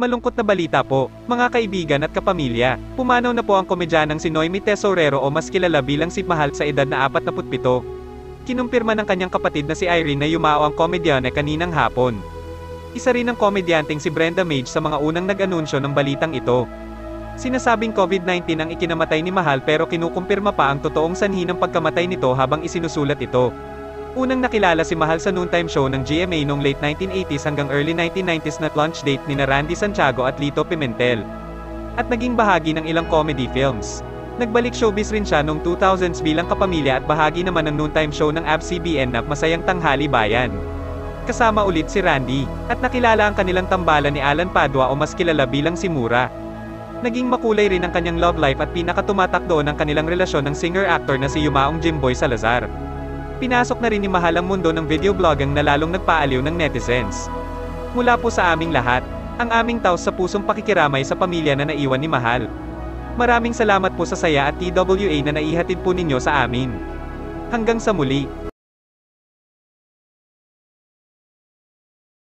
Malungkot na balita po, mga kaibigan at kapamilya. Pumanaw na po ang komedyanang si Noemi Tesorero o mas kilala bilang si Mahal sa edad na 47. Kinumpirma ng kanyang kapatid na si Irene na yumao ang komedyane kaninang hapon. Isa rin ang komedyanteng si Brenda Mage sa mga unang nag-anunsyo ng balitang ito. Sinasabing COVID-19 ang ikinamatay ni Mahal pero kinukumpirma pa ang totoong sanhi ng pagkamatay nito habang isinusulat ito. Unang nakilala si Mahal sa noontime show ng GMA noong late 1980s hanggang early 1990s na launch date ni Randy Santiago at Lito Pimentel. At naging bahagi ng ilang comedy films. Nagbalik showbiz rin siya noong 2000s bilang kapamilya at bahagi naman ng noontime show ng ABS-CBN na Masayang Tanghali Bayan. Kasama ulit si Randy, at nakilala ang kanilang tambalan ni Alan Padua o mas kilala bilang si Mura. Naging makulay rin ang kanyang love life at pinakatumatakdo ng kanilang relasyon ng singer-actor na si Yumaong Jimboy Salazar. Pinasok na rin ni Mahal ang mundo ng video blogging na lalong nagpaaliw ng netizens. Mula po sa aming lahat, ang aming taos sa pusong pakikiramay sa pamilya na naiwan ni Mahal. Maraming salamat po sa saya at TWA na naihatid po ninyo sa amin. Hanggang sa muli.